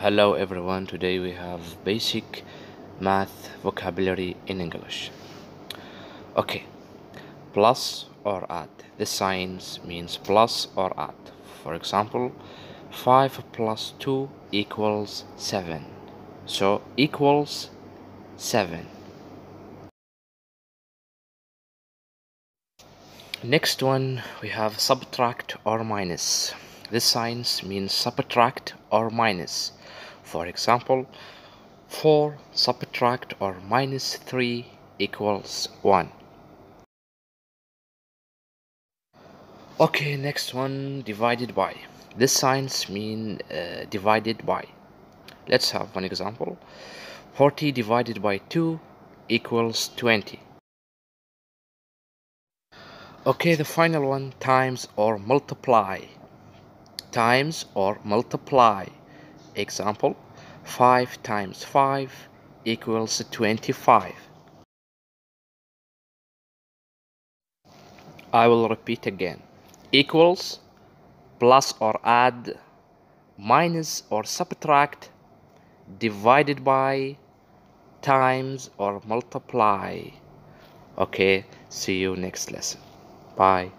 Hello everyone, today we have basic math vocabulary in English. Okay, plus or add. the signs means plus or add. For example, 5 plus 2 equals 7. So equals 7. Next one we have subtract or minus. This signs means subtract or minus. For example, 4 subtract or minus 3 equals 1. Okay, next one divided by. This signs mean uh, divided by. Let's have one example. 40 divided by 2 equals 20. Okay, the final one times or multiply. Times or multiply. Example 5 times 5 equals 25. I will repeat again. Equals, plus or add, minus or subtract, divided by, times or multiply. Okay, see you next lesson. Bye.